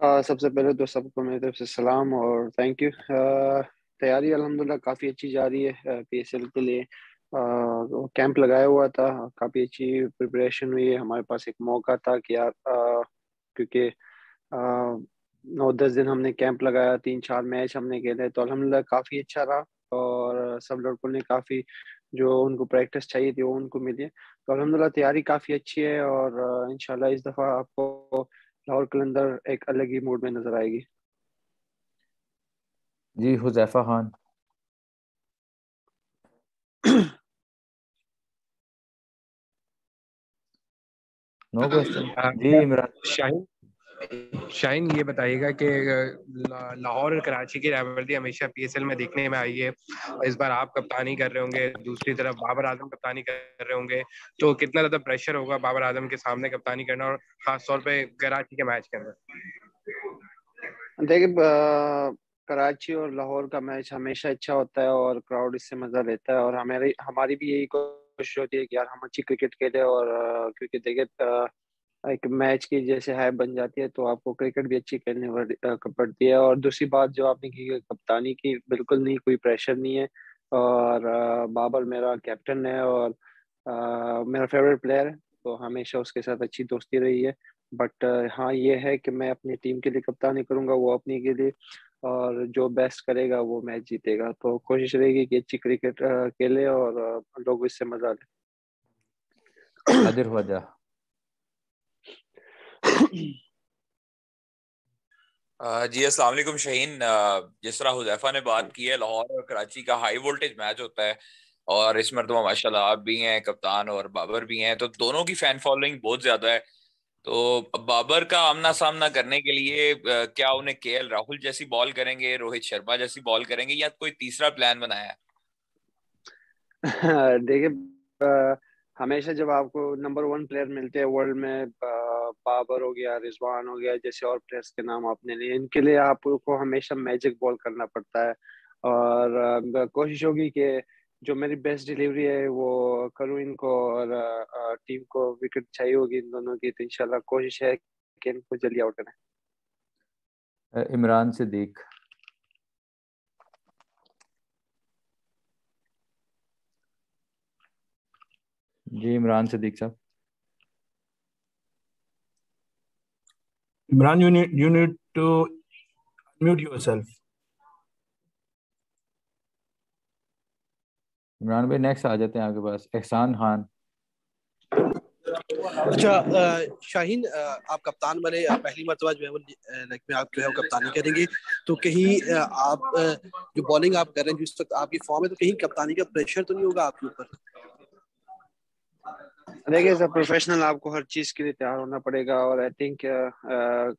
आ, सबसे पहले तो सबको मेरी तरफ़ से सलाम और थैंक यू तैयारी अल्हम्दुलिल्लाह काफ़ी अच्छी जा रही है पीएसएल के लिए। कैंप लगाया हुआ था काफ़ी अच्छी प्रिपरेशन हुई है। हमारे पास एक मौका था कि यार क्योंकि नौ दस दिन हमने कैंप लगाया तीन चार मैच हमने खेले तो अल्हम्दुलिल्लाह काफ़ी अच्छा रहा और सब लड़कों ने काफ़ी जो उनको प्रैक्टिस चाहिए थी वो उनको मिली। तो अलहमदिल्ला तैयारी काफ़ी अच्छी है और इंशाल्लाह इस दफ़ा आपको लाहौर कलंदर एक अलग ही मूड में नज़र आएगी। जी हुजैफा खान। नो क्वेश्चन हाँ, जी इमरान। शाहिन शाइन, ये बताइएगा कि लाहौर और कराची की राइवलरी हमेशा पीएसएल में देखने में आई है। इस बार आप कप्तानी कर रहे होंगे, दूसरी तरफ़ बाबर आज़म कप्तानी कर रहे होंगे। तो कितना ज़्यादा प्रेशर होगा बाबर आज़म के सामने कप्तानी करना और खासतौर पे कराची के मैच के अंदर देखिए कराची और लाहौर का मैच हमेशा अच्छा होता है और क्राउड इससे मज़ा लेता है। और हमारी हमारी भी यही कोशिश होती है कि यार हम अच्छी क्रिकेट खेले और क्योंकि देखिए एक मैच की जैसे है बन जाती है तो आपको क्रिकेट भी अच्छी खेलने पड़ती है। और दूसरी बात जो आपने की कप्तानी की बिल्कुल नहीं कोई प्रेशर नहीं है। और बाबर मेरा कैप्टन है और आ, मेरा फेवरेट प्लेयर है तो हमेशा उसके साथ अच्छी दोस्ती रही है। बट हाँ ये है कि मैं अपनी टीम के लिए कप्तानी करूँगा वो अपनी के लिए। और जो बेस्ट करेगा वो मैच जीतेगा। तो कोशिश रहेगी कि अच्छी क्रिकेट खेले और लोग इससे मज़ा ले। जी, अस्सलाम वालेकुम शहीन। जिस तरह हुजैफा ने बात की है, लाहौर और कराची का हाई वोल्टेज मैच होता है और इस मरतबा माशाल्लाह आप भी हैं, कप्तान और बाबर भी हैं तो दोनों की फ़ैन फॉलोइंग बहुत ज़्यादा है। तो बाबर का आमना सामना करने के लिए क्या उन्हें के राहुल जैसी बॉल करेंगे, रोहित शर्मा जैसी बॉल करेंगे, या कोई तीसरा प्लान बनाया है? देखिए हमेशा जब आपको नंबर वन प्लेयर मिलते हैं वर्ल्ड में बाबर हो गया, रिजवान हो गया, जैसे और प्लेयर्स के नाम आपने लिए, इनके लिए आपको हमेशा मैजिक बॉल करना पड़ता है। और कोशिश होगी कि जो मेरी बेस्ट डिलीवरी है, वो करूँ इनको और टीम को विकेट चाहिए होगी इन दोनों की तो इंशाल्लाह कोशिश है कि इनको जल्दी आउट करें। इमरान सिद्दीक। जी, इमरान सिद्दीक साहब। Imran, you need you need to mute yourself. Imran भाई नेक्स्ट आ जाते हैं आपके पास एहसान खान अच्छा शाहीन आप कप्तान बने पहली मरतबा जो है वो लाइक में आप जो है वो कप्तानी करेंगे तो कहीं आप जो बॉलिंग आप कर रहे हैं जिस वक्त आपकी फॉर्म है तो कहीं कप्तानी का प्रेशर तो नहीं होगा आपके ऊपर देखिए एज प्रोफेशनल आपको हर चीज़ के लिए तैयार होना पड़ेगा और आई थिंक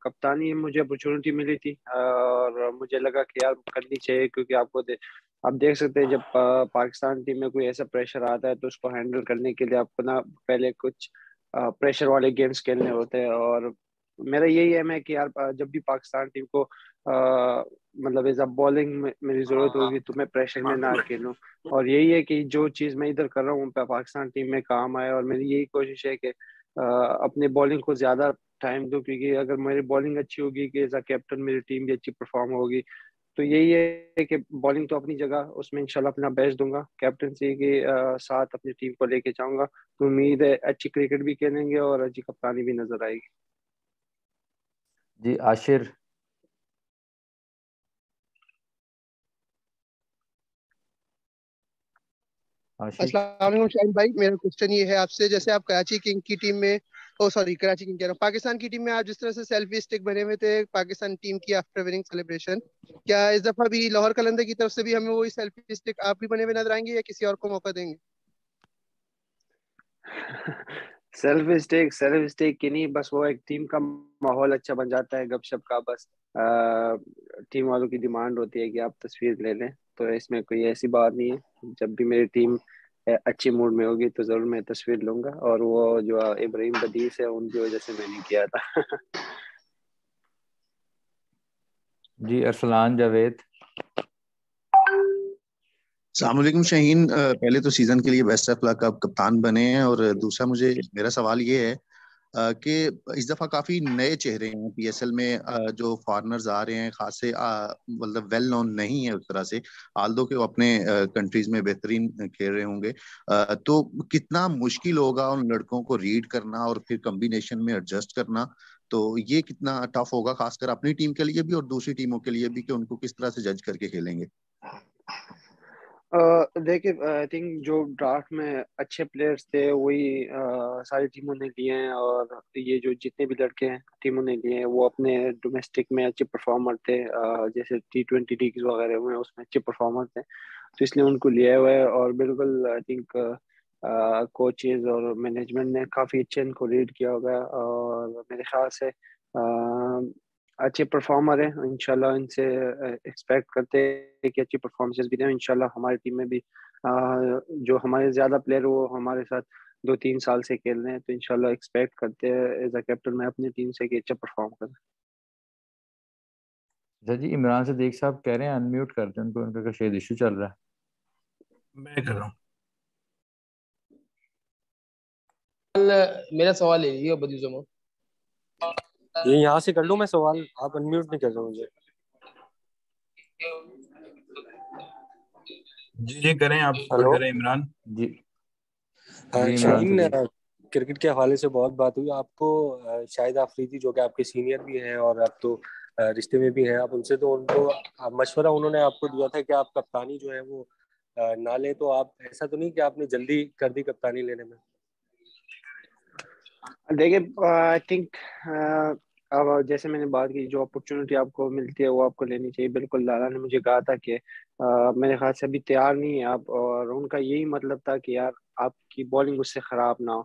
कप्तानी मुझे अपॉर्चुनिटी मिली थी और मुझे लगा कि यार करनी चाहिए क्योंकि आपको दे, आप देख सकते हैं जब पाकिस्तान टीम में कोई ऐसा प्रेशर आता है तो उसको हैंडल करने के लिए आपको ना पहले कुछ प्रेशर वाले गेम्स खेलने होते हैं और मेरा यही एम है कि यार जब भी पाकिस्तान टीम को मतलब एज अ बॉलिंग में मेरी ज़रूरत हाँ, हाँ। होगी तो मैं प्रेशर में ना खेलूं। और यही है कि जो चीज़ मैं इधर कर रहा हूँ पाकिस्तान टीम में काम आए और मेरी यही कोशिश है कि अपने बॉलिंग को ज़्यादा टाइम दूँ क्योंकि अगर मेरी बॉलिंग अच्छी होगी कि एज अ कैप्टन मेरी टीम भी अच्छी परफॉर्म होगी तो यही है कि बॉलिंग तो अपनी जगह उसमें इंशाल्लाह अपना बेस्ट दूँगा। कैप्टनसी के साथ अपनी टीम को लेके जाऊँगा तो उम्मीद है अच्छी क्रिकेट भी खेलेंगे और अच्छी कप्तानी भी नज़र आएगी। जी आशिर शाहिन भाई मेरा क्वेश्चन ये है आपसे जैसे आप कराची किंग की टीम में ओ सॉरी कराची किंग कह रहा हूँ। पाकिस्तान की टीम में आप जिस तरह से सेल्फी स्टिक बने हुए थे पाकिस्तान टीम की आफ्टर विनिंग सेलिब्रेशन क्या इस दफ़ा भी लाहौर कलंदर की तरफ़ से भी हमें वही सेल्फी स्टिक आप भी बने हुए नज़र आएँगे या किसी और को मौका देंगे? सेल्फ स्टेक सेल्फ स्टेक की नहीं बस वो एक टीम का माहौल अच्छा बन जाता है गपशप का बस आ, टीम वालों की डिमांड होती है कि आप तस्वीर ले लें तो इसमें कोई ऐसी बात नहीं है। जब भी मेरी टीम अच्छी मूड में होगी तो ज़रूर मैं तस्वीर लूँगा और वो जो इब्राहिम बदीस है उनकी वजह से मैंने किया था। जी अरसलान जावेद। सलामकुम शहीन। पहले तो सीज़न के लिए बेस्ट ऑफ़ लक आप कप्तान बने हैं और दूसरा मुझे, मेरा सवाल ये है कि इस दफ़ा काफ़ी नए चेहरे हैं पीएसएल में जो फॉरनर्स आ रहे हैं, खासे मतलब वेल नोन नहीं है उस तरह से, आल्दो के वो अपने कंट्रीज़ में बेहतरीन खेल रहे होंगे। तो कितना मुश्किल होगा उन लड़कों को रीड करना और फिर कॉम्बिनेशन में एडजस्ट करना? तो ये कितना टफ होगा खासकर अपनी टीम के लिए भी और दूसरी टीमों के लिए भी कि उनको किस तरह से जज करके खेलेंगे? देखिए, आई थिंक जो ड्राफ्ट में अच्छे प्लेयर्स थे, वही सारी टीमों ने लिए हैं और ये जो जितने भी लड़के हैं, टीमों ने लिए हैं, वो अपने डोमेस्टिक में अच्छे परफॉर्मर थे। जैसे टी ट्वेंटी लीग वगैरह हुए उसमें अच्छे परफॉर्मर थे। तो इसलिए उनको लिया हुआ है और बिल्कुल, आई थिंक कोचेज और मैनेजमेंट ने काफ़ी अच्छे इनको रीड किया होगा और मेरे ख्याल से अच्छे परफॉर्मर है इंशाल्लाह इनसे एक्सपेक्ट करते हैं कि अच्छी परफॉर्मेंसेस भी दें। इंशाल्लाह हमारी टीम में भी जो हमारे ज़्यादा प्लेयर वो हमारे साथ दो तीन साल से खेल रहे हैं तो इंशाल्लाह एक्सपेक्ट करते हैं एज अ कैप्टन मैं अपनी टीम से कि अच्छा परफॉर्म करें। जी इमरान से देख साहब कह रहे हैं अनम्यूट कर दें उनको उनका शायद इशू चल रहा है। मैं कर रहा हूँ। मेरा सवाल है ये बदी ये यहाँ से कर लूँ मैं सवाल? आप अनम्यूट नहीं कर रहे मुझे। जी जी करें आप हेलो करें इमरान। जी। जी शाहीन क्रिकेट के हवाले से बहुत बात हुई। आपको शायद आफरीदी जो कि आपके सीनियर भी हैं और आप तो रिश्ते में भी हैं। आप उनसे तो उनको मशवरा उन्होंने आपको दिया था कि आप कप्तानी जो है वो ना लें। तो आप ऐसा तो नहीं कि आपने जल्दी कर दी कप्तानी लेने में? देखिए आई थिंक अब जैसे मैंने बात की जो अपॉर्चुनिटी आपको मिलती है वो आपको लेनी चाहिए। बिल्कुल लाला ने मुझे कहा था कि आ, मेरे ख्याल से अभी तैयार नहीं है आप और उनका यही मतलब था कि यार आपकी बॉलिंग उससे ख़राब ना हो।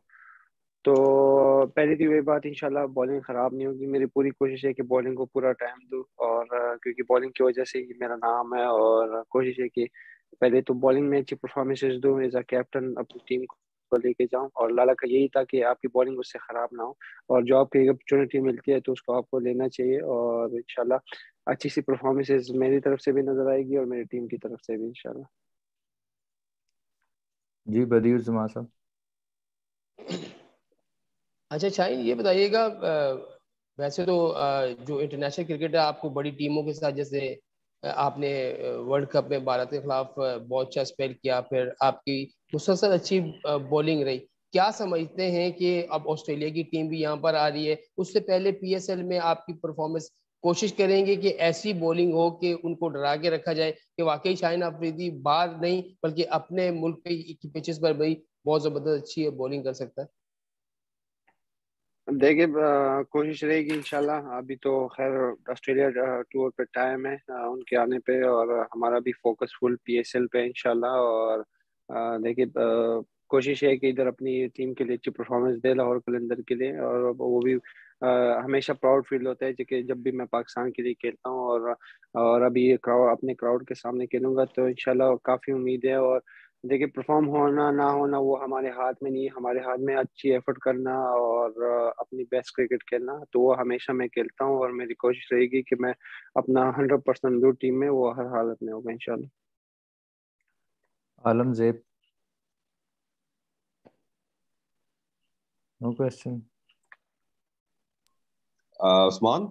तो पहली तो वही बात इंशाल्लाह बॉलिंग ख़राब नहीं होगी। मेरी पूरी कोशिश है कि बॉलिंग को पूरा टाइम दूँ और क्योंकि बॉलिंग की वजह से ही मेरा नाम है और कोशिश है कि पहले तो बॉलिंग में अच्छी परफॉर्मेंसेज दूँ एज अ कैप्टन अपनी टीम को। को लेके जाऊँ। और लाला का यही था कि आपकी बॉलिंग उससे ख़राब ना हो। और जो आपकी अपॉर्चुनिटी मिलती है तो उसको आपको लेना चाहिए। और इंशाल्लाह अच्छी सी परफॉर्मेंसेज मेरी तरफ़ से भी नज़र आएगी और मेरी टीम की तरफ़ से भी इंशाल्लाह। जी बदीर जुमा साहब। अच्छा शाहीन ये बताइएगा वैसे तो जो इंटरनेशनल क्रिकेट है आपको बड़ी टीमों के साथ जैसे आपने वर्ल्ड कप में भारत के खिलाफ बहुत अच्छा स्पेल किया, फिर आपकी मुसलसल अच्छी बॉलिंग रही। क्या समझते हैं कि अब ऑस्ट्रेलिया की टीम भी यहाँ पर आ रही है? उससे पहले पीएसएल में आपकी परफॉर्मेंस कोशिश करेंगे कि ऐसी बॉलिंग हो कि उनको डरा के रखा जाए कि वाकई शाहिन अफरीदी बाहर नहीं, बल्कि अपने मुल्क पे पिचेस पर भी बहुत ज़बरदस्त अच्छी बॉलिंग कर सकता है। देखिए कोशिश रहेगी इंशाल्लाह। अभी तो खैर ऑस्ट्रेलिया टूर पे टाइम है आ, उनके आने पे और हमारा भी फोकस फुल पीएसएल पे इंशाल्लाह। और देखिए कोशिश है कि इधर अपनी टीम के लिए अच्छी परफॉर्मेंस दे लाहौर कलंदर के लिए। और वो भी आ, हमेशा प्राउड फील होता है कि जब भी मैं पाकिस्तान के लिए खेलता हूँ और और अभी क्राउड अपने क्राउड के सामने खेलूँगा तो इंशाल्लाह काफ़ी उम्मीद है और देखिए परफॉर्म होना ना होना वो हमारे हाथ में नहीं है। हमारे हाथ में अच्छी एफर्ट करना और अपनी बेस्ट क्रिकेट खेलना तो वो हमेशा मैं खेलता हूँ और मेरी कोशिश रहेगी कि मैं अपना हंड्रेड परसेंट दूर टीम में वो हर हालत में होगा इंशाल्लाह। आलम जेब। No question Usman?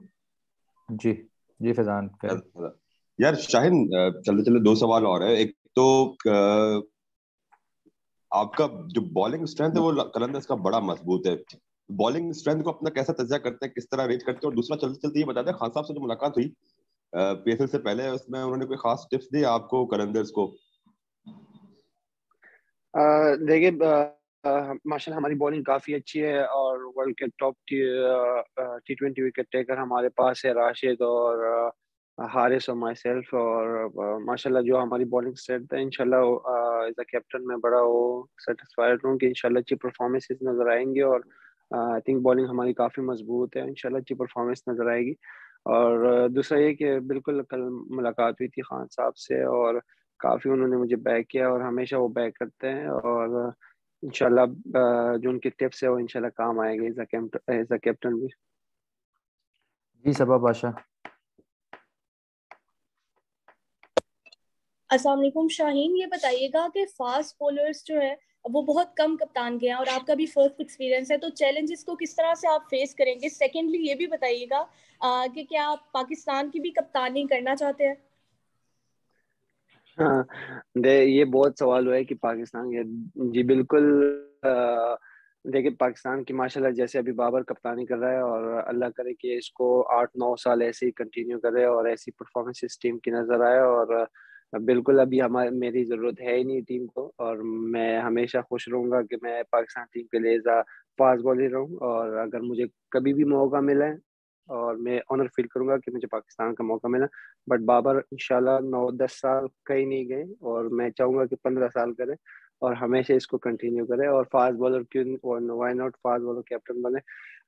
जी जी फैजान यार शाहिन चलते चलते दो सवाल और है। एक तो आपका जो बॉलिंग स्ट्रेंथ है वो कलंदर्स का बड़ा मज़बूत है। बॉलिंग स्ट्रेंथ को अपना कैसा तजिया करते हैं किस तरह रेट करते हैं और दूसरा चलते चलते ये बताते हैं खान साहब से जो मुलाकात हुई पीएसएल से पहले उसमें उन्होंने कोई खास टिप्स दिए आपको कलंदर्स को? देखिए माशा हमारी बॉलिंग काफ़ी अच्छी है और वर्ल्ड के top T twenty wicket taker हमारे पास है राशिद और हारिस और माई सेल्फ और माशाल्लाह जो हमारी बॉलिंग सेट है, इंशाल्लाह एज अ कैप्टन में बड़ा वो सेटिस्फाइड हूँ कि इंशाल्लाह अच्छी परफॉर्मेंसेस नज़र आएँगी और आई थिंक बॉलिंग हमारी काफ़ी मज़बूत है, इंशाल्लाह अच्छी परफॉर्मेंस नज़र आएगी। और दूसरा ये कि बिल्कुल कल मुलाकात हुई थी खान साहब से और काफ़ी उन्होंने मुझे बैक किया और हमेशा वो बैक करते हैं और इंशाल्लाह जो उनके टिप्स है वो इंशाल्लाह काम आएँगे एज अ कैप्टन भी। जी सबा बादशाह वालेकुम। शाहीन, ये बताइएगा कि फास्ट बॉलर्स जो है, वो बहुत कम कप्तान गए हैं और आपका भी फ़र्स्ट एक्सपीरियंस है तो चैलेंजेस को किस तरह से आप फेस करेंगे? सेकेंडली ये भी बताइएगा कि क्या आप पाकिस्तान की भी कप्तानी करना चाहते हैं? हाँ दे, ये बहुत सवाल हुआ है कि पाकिस्तान के, जी बिल्कुल देखिए, पाकिस्तान की माशाल्लाह जैसे अभी बाबर कप्तानी कर रहा है और अल्लाह करे कि इसको आठ नौ साल ऐसे ही कंटिन्यू करे और ऐसी परफॉर्मेंस इस टीम की नज़र आए और बिल्कुल अभी हमारे मेरी ज़रूरत है ही नहीं टीम को और मैं हमेशा खुश रहूँगा कि मैं पाकिस्तान टीम के लिए फास्ट बॉलर रहूँ और अगर मुझे कभी भी मौका मिले और मैं ऑनर फील करूँगा कि मुझे पाकिस्तान का मौका मिला। बट बाबर इंशाल्लाह नौ दस साल कहीं नहीं गए और मैं चाहूँगा कि पंद्रह साल करें और हमेशा इसको कंटिन्यू करें और फास्ट बॉलर क्यों why not fast bowler captain बने?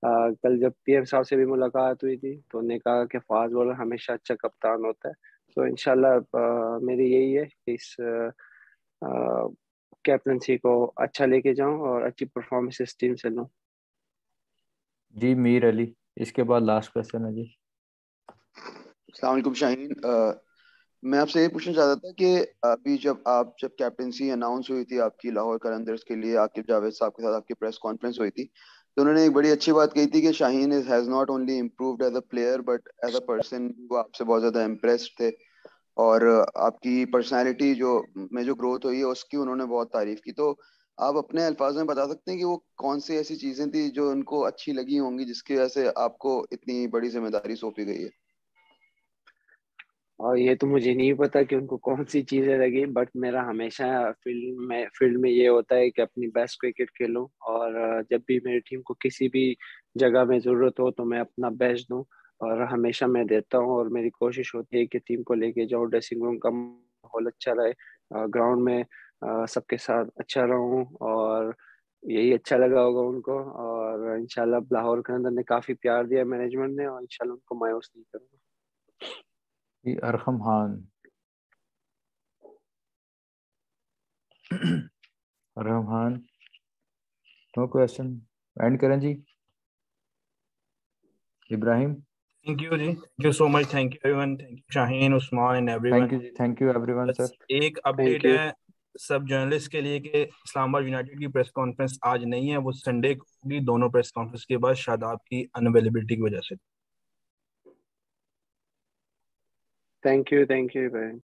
आ, कल जब पीएम साहब से भी मुलाकात हुई थी तो उन्होंने कहा कि फास्ट बॉलर हमेशा अच्छा कप्तान होता है। तो इनशाला मेरी यही है कि इस कैप्टनसी को अच्छा लेके जाऊँ और अच्छी परफॉर्मेंस इस टीम से लूँ। जी मीर अली इसके बाद लास्ट क्वेश्चन है जी। अलैक्म शाहीन। मैं आपसे ये पूछना चाहता था कि अभी जब आप जब कैप्टनसी अनाउंस हुई थी आपकी लाहौर कलंदर्स के लिए आकिब जावेद साहब के साथ आपकी प्रेस कॉन्फ्रेंस हुई थी तो उन्होंने एक बड़ी अच्छी बात कही थी कि Shaheen is has not only improved as a player but as a person वो आपसे बहुत ज़्यादा इम्प्रेस्ड थे। और आपकी पर्सनालिटी जो, में जो ग्रोथ हुई है, उसकी उन्होंने बहुत तारीफ़ की। तो आप अपने अल्फाज में बता सकते हैं कि वो कौन सी ऐसी चीज़ें थी जो उनको अच्छी लगी होंगी, जिसकी वजह से आपको इतनी बड़ी ज़िम्मेदारी सौंपी गई है? और ये तो मुझे नहीं पता कि उनको कौन सी चीज़ें लगी बट मेरा हमेशा फ़ील्ड में फ़ील्ड में ये होता है कि अपनी बेस्ट क्रिकेट खेलूं और, जब भी मेरी टीम को किसी भी जगह में ज़रूरत हो तो मैं अपना बेस्ट दूँ और हमेशा मैं देता हूँ और मेरी कोशिश होती है कि टीम को लेके जाऊँ ड्रेसिंग रूम का माहौल अच्छा रहे ग्राउंड में सबके साथ अच्छा रहूँ और यही अच्छा लगा होगा उनको और इंशाल्लाह लाहौर के अंदर ने काफ़ी प्यार दिया मैनेजमेंट ने और इंशाल्लाह उनको मायूस नहीं करूँगा। Arham Khan Arham Khan no question end करें जी। इब्राहिम। Thank you जी। Thank you so much. Thank you everyone. Thank you Shaheen, Usman and everyone. Thank you जी. Thank you everyone sir. एक अपडेट है सब जर्नलिस्ट के लिए कि इस्लामाबाद यूनाइटेड की प्रेस कॉन्फ्रेंस आज नहीं है वो संडे को होगी दोनों प्रेस कॉन्फ्रेंस के बाद शादाब की अनअवेलेबिलिटी की वजह से। थैंक यू थैंक यू भाई